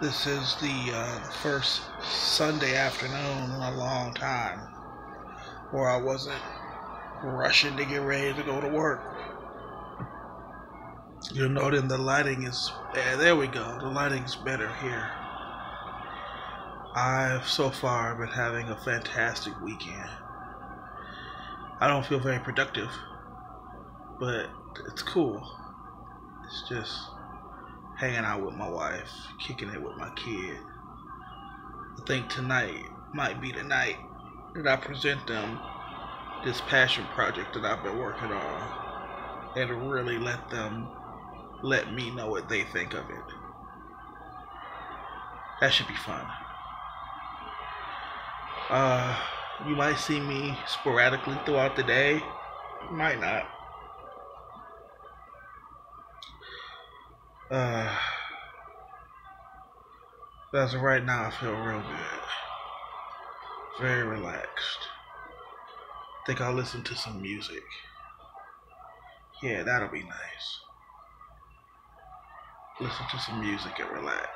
This is the uh, first Sunday afternoon in a long time where I wasn't rushing to get ready to go to work. You're noting the lighting is, yeah, there we go. The lighting's better here. I've so far been having a fantastic weekend. I don't feel very productive, but it's cool. It's just hanging out with my wife, kicking it with my kid. I think tonight might be the night that I present them this passion project that I've been working on and really let them let me know what they think of it. That should be fun. Uh, you might see me sporadically throughout the day. Might not. Uh, as of right now, I feel real good. Very relaxed. Think I'll listen to some music. Yeah, that'll be nice. Listen to some music and relax.